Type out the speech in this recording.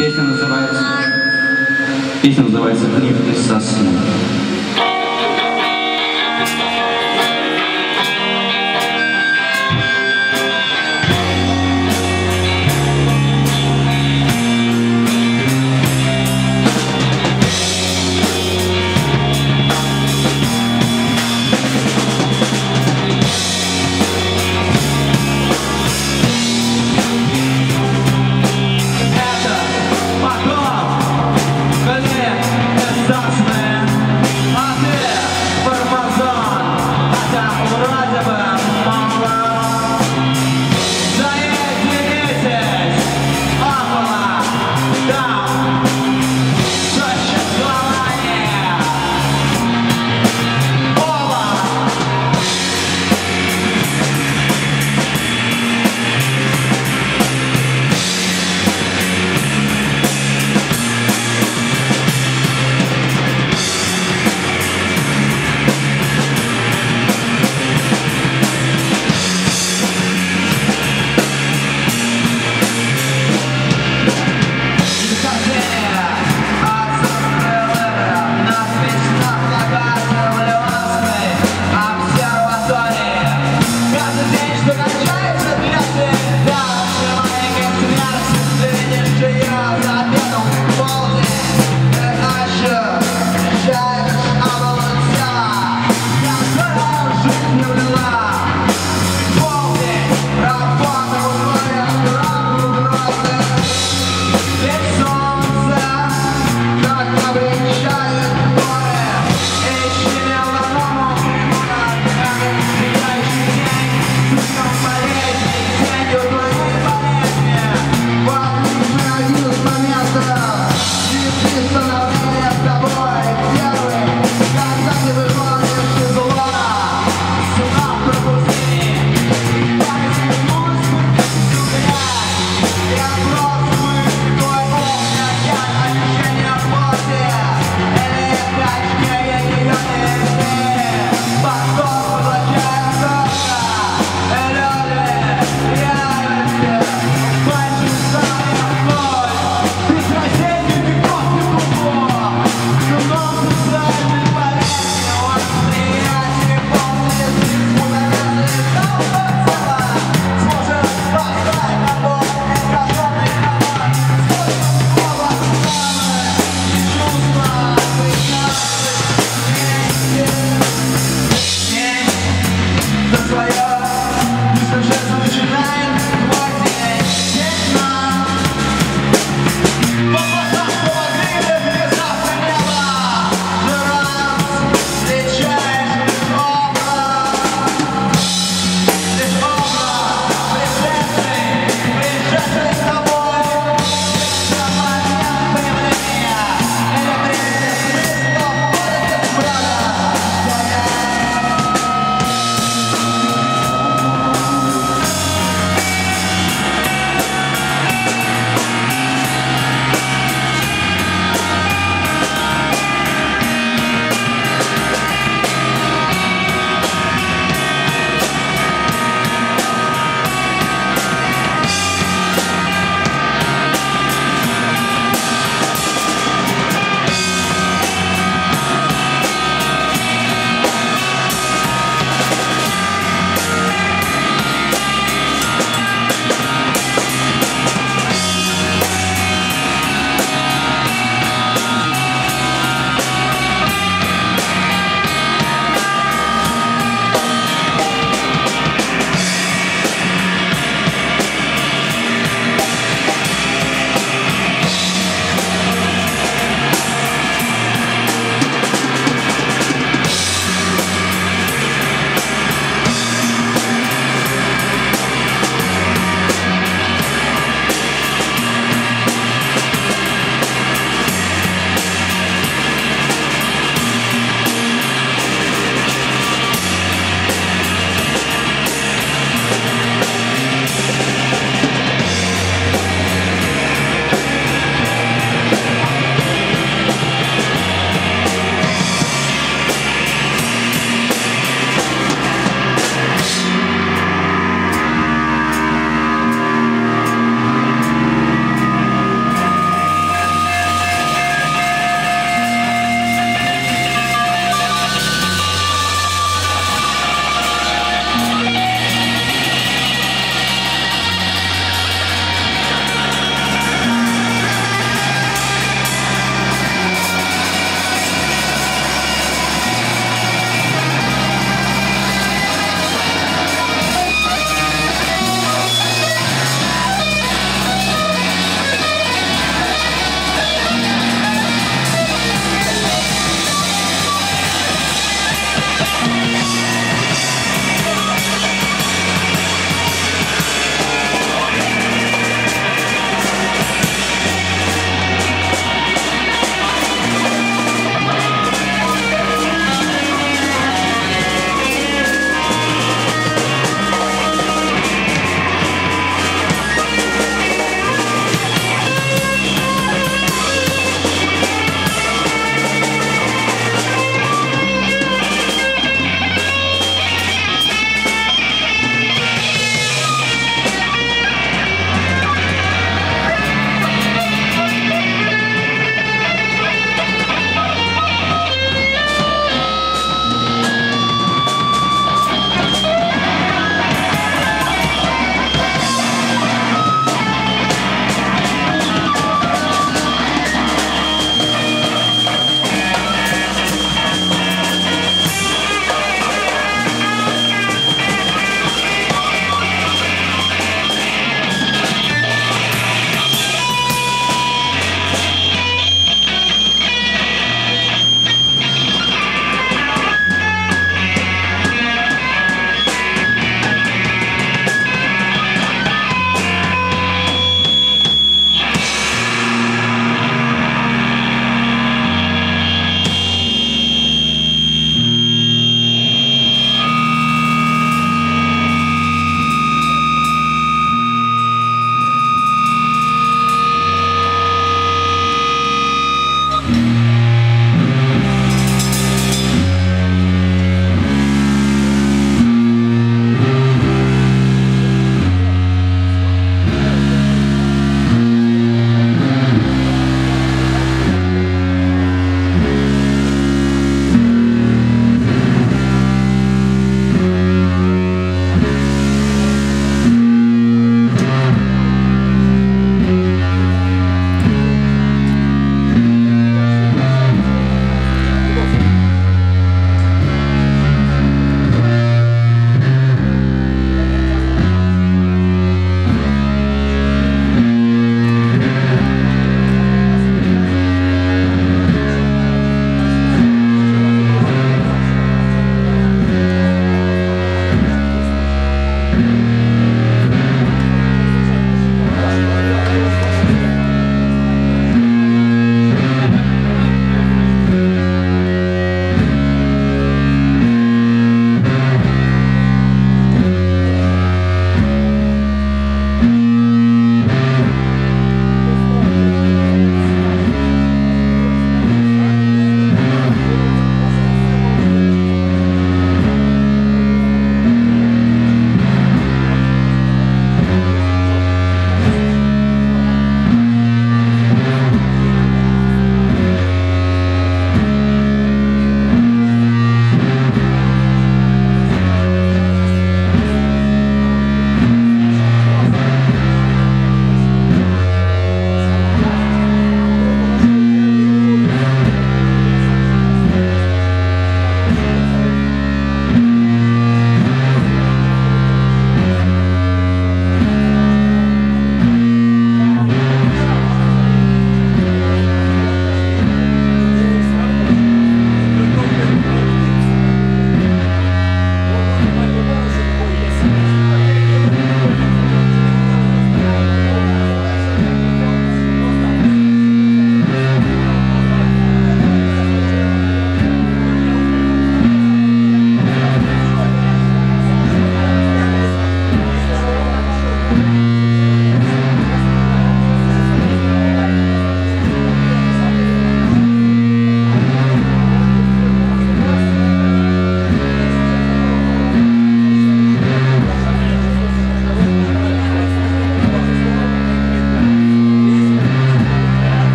Песня называется... Песня называется «Гнев из сосны».